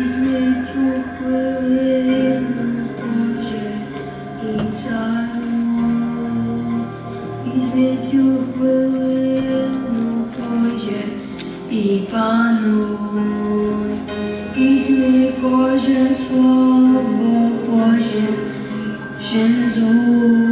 İzmit yok böyle Panu, izmi kožen slovo Bože, kožen.